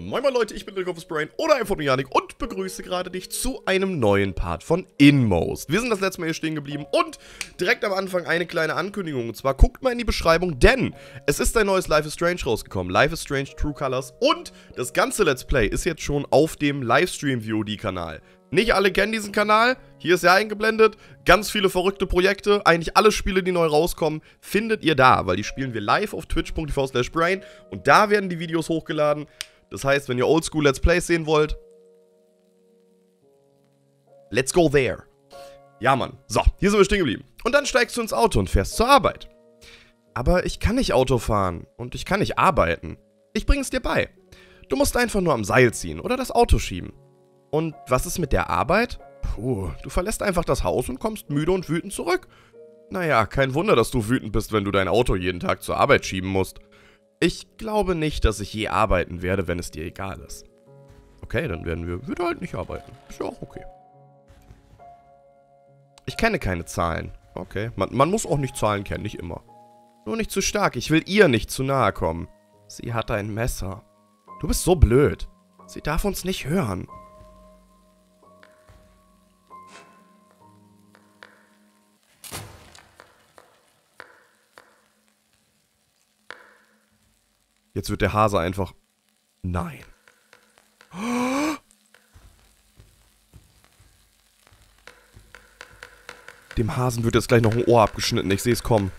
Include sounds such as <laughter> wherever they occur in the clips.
Moin moin Leute, ich bin Rick Brain oder einfach Janik und begrüße gerade dich zu einem neuen Part von Inmost. Wir sind das letzte Mal hier stehen geblieben und direkt am Anfang eine kleine Ankündigung. Und zwar guckt mal in die Beschreibung, denn es ist ein neues Life is Strange rausgekommen. Life is Strange True Colors und das ganze Let's Play ist jetzt schon auf dem Livestream VOD-Kanal. Nicht alle kennen diesen Kanal, hier ist er eingeblendet. Ganz viele verrückte Projekte, eigentlich alle Spiele, die neu rauskommen, findet ihr da, weil die spielen wir live auf twitch.tv slash brain und da werden die Videos hochgeladen. Das heißt, wenn ihr Oldschool Let's Plays sehen wollt, let's go there. Ja, Mann. So, hier sind wir stehen geblieben. Und dann steigst du ins Auto und fährst zur Arbeit. Aber ich kann nicht Auto fahren und ich kann nicht arbeiten. Ich bring's dir bei. Du musst einfach nur am Seil ziehen oder das Auto schieben. Und was ist mit der Arbeit? Puh, du verlässt einfach das Haus und kommst müde und wütend zurück. Naja, kein Wunder, dass du wütend bist, wenn du dein Auto jeden Tag zur Arbeit schieben musst. Ich glaube nicht, dass ich je arbeiten werde, wenn es dir egal ist. Okay, dann werden wir wieder halt nicht arbeiten. Ist ja auch okay. Ich kenne keine Zahlen. Okay, man, man muss auch nicht Zahlen kennen, nicht immer. Nur nicht zu stark, ich will ihr nicht zu nahe kommen. Sie hat ein Messer. Du bist so blöd. Sie darf uns nicht hören. Jetzt wird der Hase einfach... Nein. Dem Hasen wird jetzt gleich noch ein Ohr abgeschnitten. Ich sehe es kommen.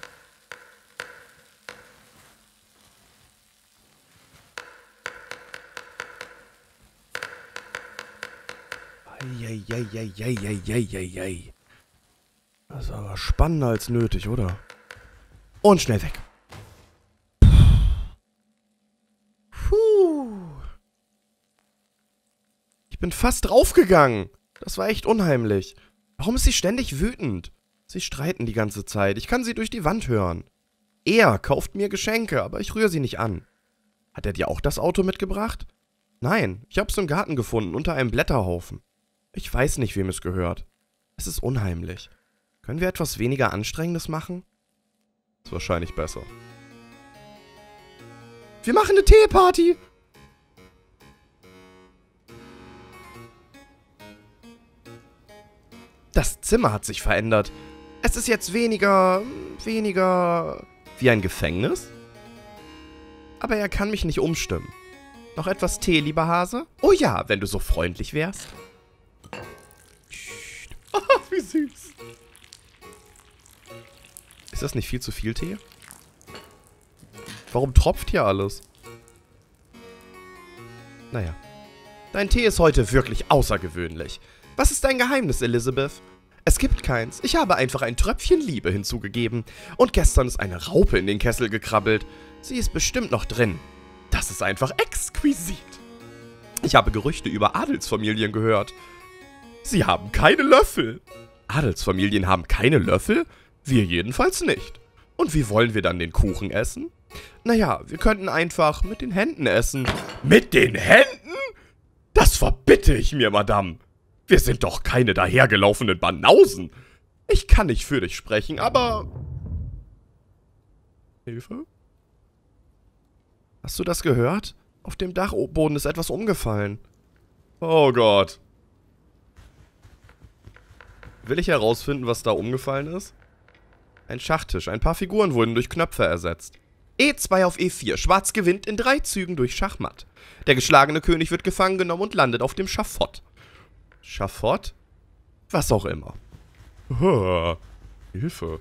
Eieieiei. Das ist aber spannender als nötig, oder? Und schnell weg. Bin fast draufgegangen. Das war echt unheimlich. Warum ist sie ständig wütend? Sie streiten die ganze Zeit. Ich kann sie durch die Wand hören. Er kauft mir Geschenke, aber ich rühre sie nicht an. Hat er dir auch das Auto mitgebracht? Nein, ich hab's im Garten gefunden, unter einem Blätterhaufen. Ich weiß nicht, wem es gehört. Es ist unheimlich. Können wir etwas weniger Anstrengendes machen? Ist wahrscheinlich besser. Wir machen eine Teeparty! Das Zimmer hat sich verändert. Es ist jetzt weniger, weniger wie ein Gefängnis. Aber er kann mich nicht umstimmen. Noch etwas Tee, lieber Hase? Oh ja, wenn du so freundlich wärst. Oh, <laughs> wie süß. Ist das nicht viel zu viel Tee? Warum tropft hier alles? Naja. Dein Tee ist heute wirklich außergewöhnlich. Was ist dein Geheimnis, Elizabeth? Es gibt keins. Ich habe einfach ein Tröpfchen Liebe hinzugegeben. Und gestern ist eine Raupe in den Kessel gekrabbelt. Sie ist bestimmt noch drin. Das ist einfach exquisit. Ich habe Gerüchte über Adelsfamilien gehört. Sie haben keine Löffel. Adelsfamilien haben keine Löffel? Wir jedenfalls nicht. Und wie wollen wir dann den Kuchen essen? Naja, wir könnten einfach mit den Händen essen. Mit den Händen? Das verbitte ich mir, Madame. Wir sind doch keine dahergelaufenen Banausen. Ich kann nicht für dich sprechen, aber... Hilfe? Hast du das gehört? Auf dem Dachboden ist etwas umgefallen. Oh Gott. Will ich herausfinden, was da umgefallen ist? Ein Schachtisch. Ein paar Figuren wurden durch Knöpfe ersetzt. E2 auf E4. Schwarz gewinnt in drei Zügen durch Schachmatt. Der geschlagene König wird gefangen genommen und landet auf dem Schafott. Schafott? Was auch immer. Hilfe.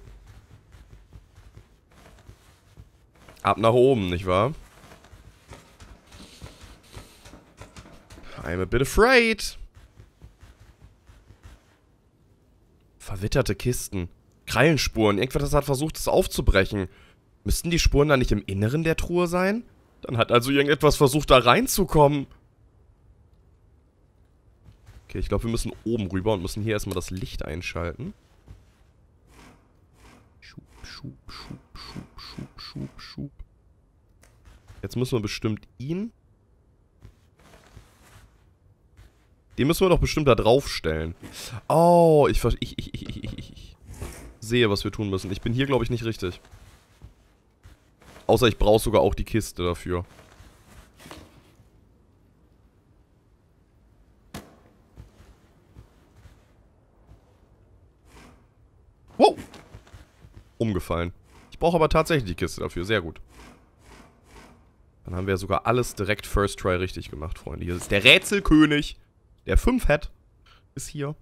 Ab nach oben, nicht wahr? I'm a bit afraid. Verwitterte Kisten. Krallenspuren. Irgendwas hat versucht, es aufzubrechen. Müssten die Spuren dann nicht im Inneren der Truhe sein? Dann hat also irgendetwas versucht, da reinzukommen. Okay, ich glaube, wir müssen oben rüber und müssen hier erstmal das Licht einschalten. Schub, schub, schub, schub, schub, schub, schub. Jetzt müssen wir bestimmt ihn... Den müssen wir doch bestimmt da draufstellen. Oh, ich, ich, ich, ich, ich, ich sehe, was wir tun müssen. Ich bin hier, glaube ich, nicht richtig. Außer ich brauche sogar auch die Kiste dafür. Umgefallen. Ich brauche aber tatsächlich die Kiste dafür. Sehr gut. Dann haben wir sogar alles direkt First Try richtig gemacht, Freunde. Hier ist der Rätselkönig. Der 5 Hat ist hier.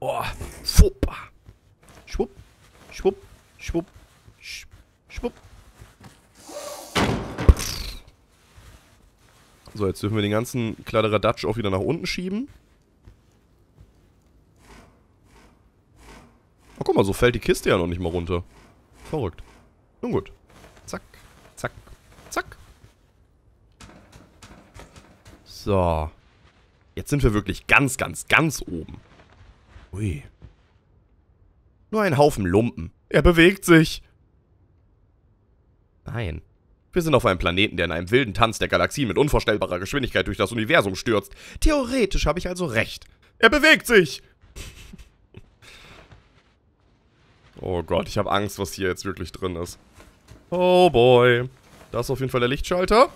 Oh, super. Schwupp, schwupp, schwupp, schwupp. So, jetzt dürfen wir den ganzen Kladderadatsch auch wieder nach unten schieben. Guck mal, so fällt die Kiste ja noch nicht mal runter. Verrückt. Nun gut. Zack, zack, zack. So. Jetzt sind wir wirklich ganz, ganz, ganz oben. Ui. Nur ein Haufen Lumpen. Er bewegt sich. Nein. Wir sind auf einem Planeten, der in einem wilden Tanz der Galaxien mit unvorstellbarer Geschwindigkeit durch das Universum stürzt. Theoretisch habe ich also recht. Er bewegt sich! Oh Gott, ich habe Angst, was hier jetzt wirklich drin ist. Oh boy. Da ist auf jeden Fall der Lichtschalter.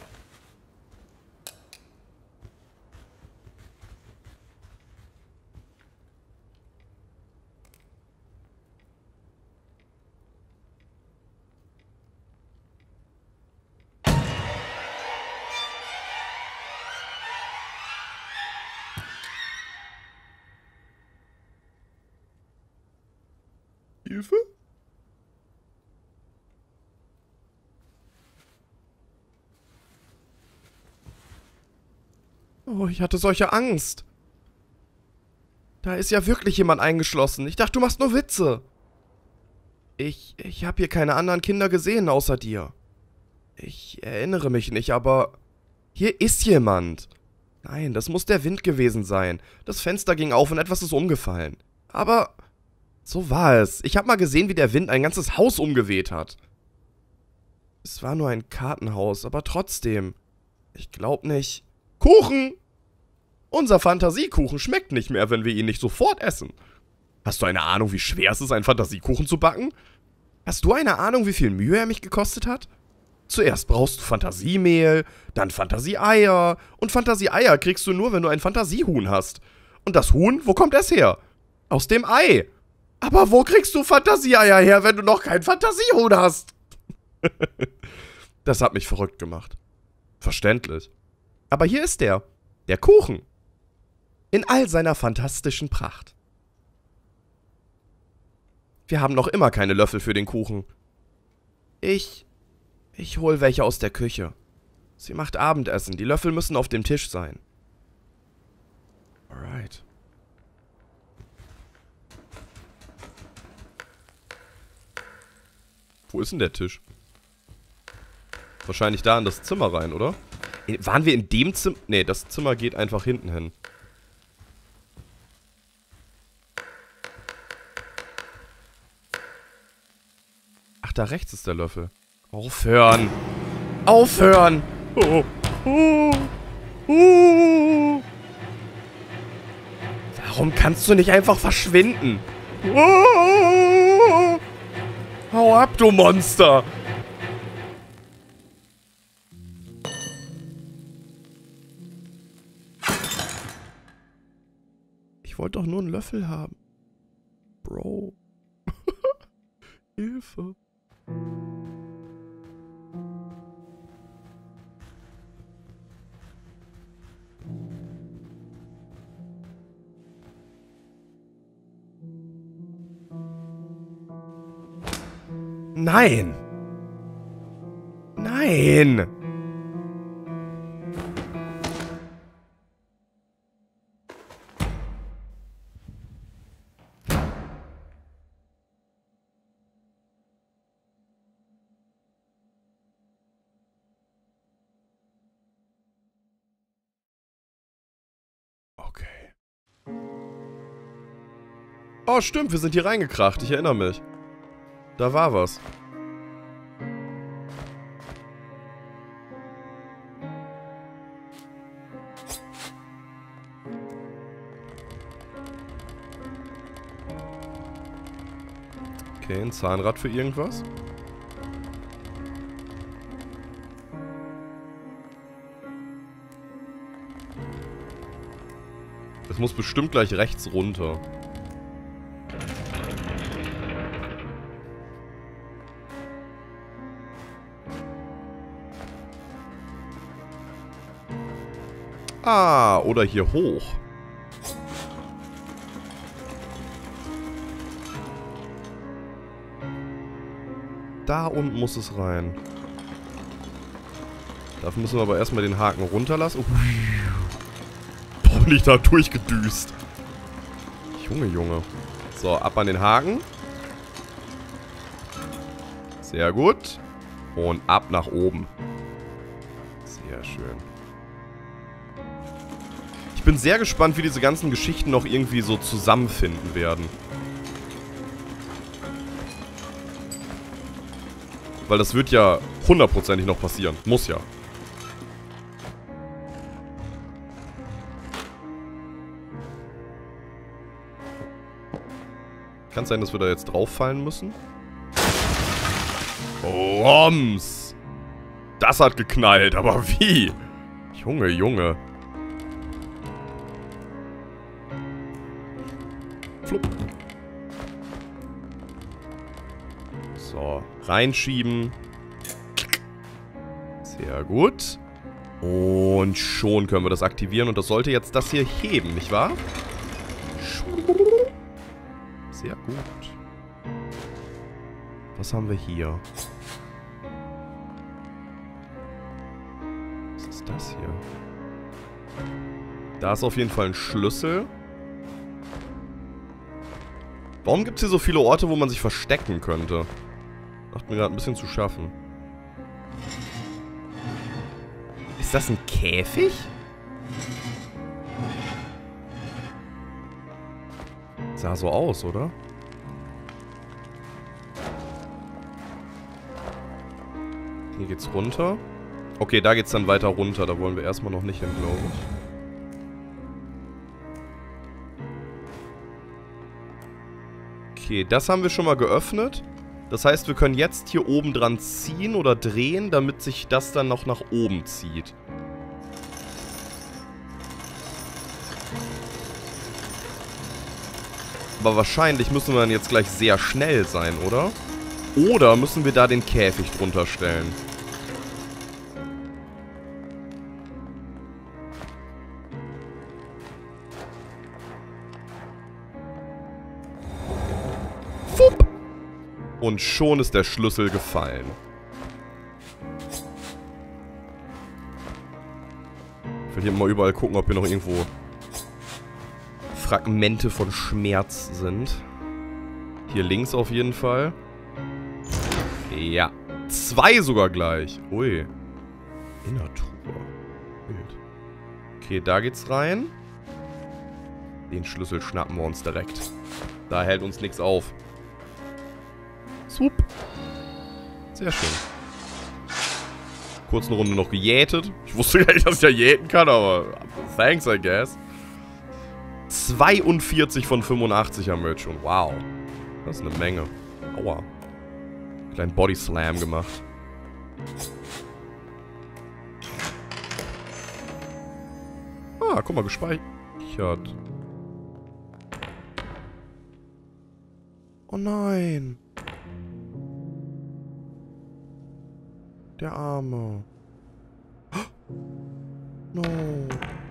Oh, ich hatte solche Angst. Da ist ja wirklich jemand eingeschlossen. Ich dachte, du machst nur Witze. Ich, ich habe hier keine anderen Kinder gesehen außer dir. Ich erinnere mich nicht, aber hier ist jemand. Nein, das muss der Wind gewesen sein. Das Fenster ging auf und etwas ist umgefallen. Aber so war es. Ich habe mal gesehen, wie der Wind ein ganzes Haus umgeweht hat. Es war nur ein Kartenhaus, aber trotzdem. Ich glaub nicht. Kuchen! Unser Fantasiekuchen schmeckt nicht mehr, wenn wir ihn nicht sofort essen. Hast du eine Ahnung, wie schwer es ist, einen Fantasiekuchen zu backen? Hast du eine Ahnung, wie viel Mühe er mich gekostet hat? Zuerst brauchst du Fantasiemehl, dann Fantasieeier und Fantasieeier kriegst du nur, wenn du ein Fantasiehuhn hast. Und das Huhn, wo kommt es her? Aus dem Ei. Aber wo kriegst du Fantasieeier her, wenn du noch kein Fantasiehuhn hast? <laughs> das hat mich verrückt gemacht. Verständlich. Aber hier ist der. Der Kuchen. In all seiner fantastischen Pracht. Wir haben noch immer keine Löffel für den Kuchen. Ich. Ich hol welche aus der Küche. Sie macht Abendessen. Die Löffel müssen auf dem Tisch sein. Alright. Wo ist denn der Tisch? Wahrscheinlich da in das Zimmer rein, oder? Waren wir in dem Zimmer? Ne, das Zimmer geht einfach hinten hin. Da rechts ist der Löffel. Aufhören! Aufhören! Oh, oh, oh. Warum kannst du nicht einfach verschwinden? Oh. Hau ab, du Monster! Ich wollte doch nur einen Löffel haben. Bro. <laughs> Hilfe. Nein! Nein! Oh, stimmt, wir sind hier reingekracht. Ich erinnere mich. Da war was. Okay, ein Zahnrad für irgendwas. Es muss bestimmt gleich rechts runter. Ah, oder hier hoch. Da unten muss es rein. Dafür müssen wir aber erstmal den Haken runterlassen. Boah, bin ich da durchgedüst. Junge, Junge. So, ab an den Haken. Sehr gut. Und ab nach oben. Sehr schön. Ich bin sehr gespannt, wie diese ganzen Geschichten noch irgendwie so zusammenfinden werden. Weil das wird ja hundertprozentig noch passieren. Muss ja. Kann sein, dass wir da jetzt drauf fallen müssen. Roms! Das hat geknallt, aber wie? Junge, Junge. So, reinschieben. Sehr gut. Und schon können wir das aktivieren. Und das sollte jetzt das hier heben, nicht wahr? Sehr gut. Was haben wir hier? Was ist das hier? Da ist auf jeden Fall ein Schlüssel. Warum gibt es hier so viele Orte, wo man sich verstecken könnte? Macht mir gerade ein bisschen zu schaffen. Ist das ein Käfig? Sah so aus, oder? Hier geht's runter. Okay, da geht's dann weiter runter. Da wollen wir erstmal noch nicht hin, glaube ich. Okay, das haben wir schon mal geöffnet. Das heißt, wir können jetzt hier oben dran ziehen oder drehen, damit sich das dann noch nach oben zieht. Aber wahrscheinlich müssen wir dann jetzt gleich sehr schnell sein, oder? Oder müssen wir da den Käfig drunter stellen? Fupp. Und schon ist der Schlüssel gefallen. Ich will hier mal überall gucken, ob hier noch irgendwo Fragmente von Schmerz sind. Hier links auf jeden Fall. Ja. Zwei sogar gleich. Ui. Innertruhe. Bild. Okay, da geht's rein. Den Schlüssel schnappen wir uns direkt. Da hält uns nichts auf. Sup. Sehr schön. Kurz eine Runde noch gejätet. Ich wusste gar nicht, dass ich ja jäten kann, aber thanks, I guess. 42 von 85 haben wir schon. Wow. Das ist eine Menge. Aua. Kleinen Body Slam gemacht. Ah, guck mal, gespeichert. Oh nein. Der Arme. No. No.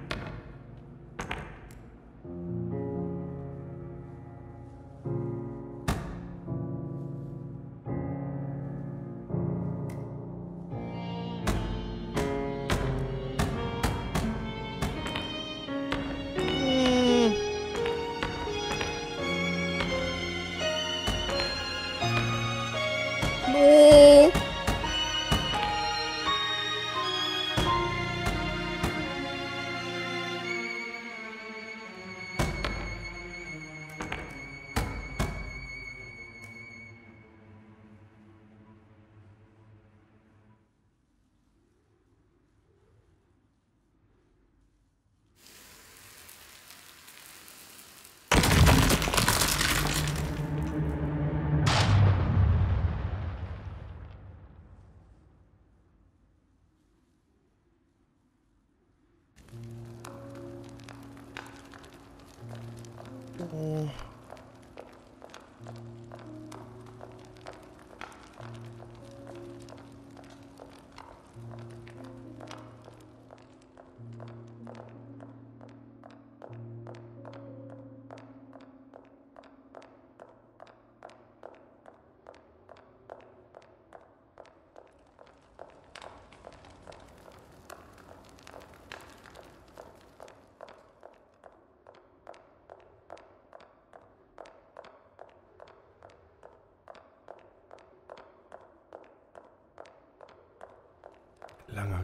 Oh.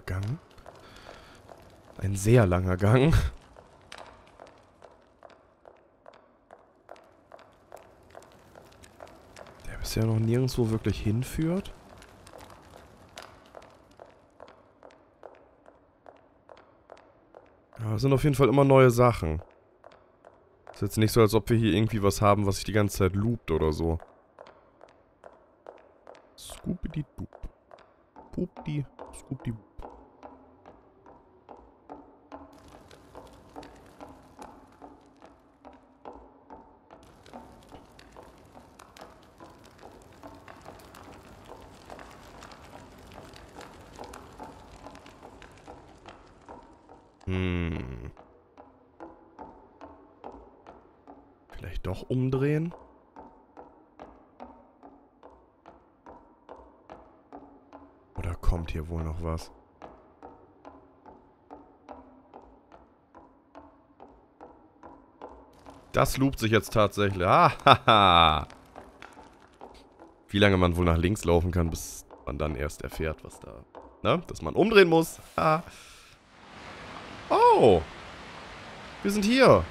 Gang. Ein sehr langer Gang. Der bisher noch nirgendwo wirklich hinführt. Ja, es sind auf jeden Fall immer neue Sachen. Ist jetzt nicht so, als ob wir hier irgendwie was haben, was sich die ganze Zeit loopt oder so. Scoopidi-doop. Poopdi, scoopdi Hm. Vielleicht doch umdrehen? Wohl noch was? Das loopt sich jetzt tatsächlich. Ah, Wie lange man wohl nach links laufen kann, bis man dann erst erfährt, was da... Ne? Dass man umdrehen muss. Ah. Oh. Wir sind hier.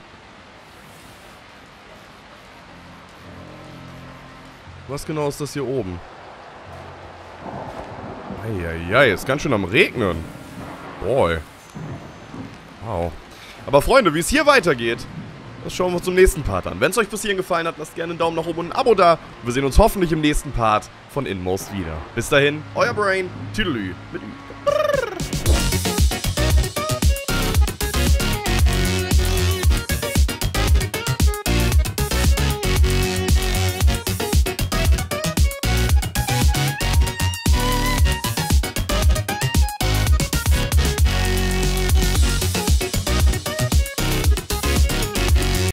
Was genau ist das hier oben? Eieiei, ist ganz schön am Regnen. Boy. Wow. Aber Freunde, wie es hier weitergeht, das schauen wir uns zum nächsten Part an. Wenn es euch bis hierhin gefallen hat, lasst gerne einen Daumen nach oben und ein Abo da. Wir sehen uns hoffentlich im nächsten Part von Inmost wieder. Bis dahin, euer Brain, Tüdelü mit.